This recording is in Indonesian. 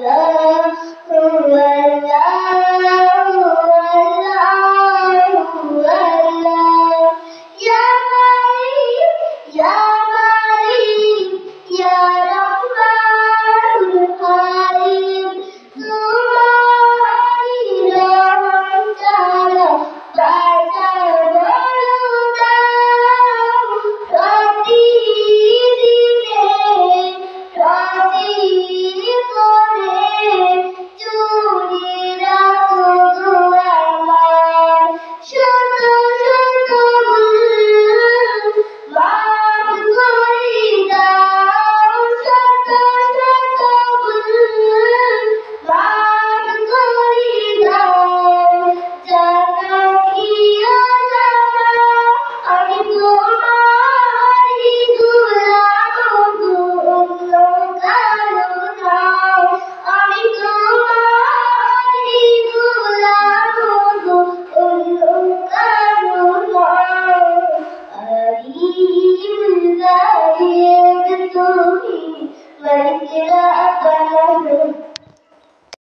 love. Baliklah akan lahir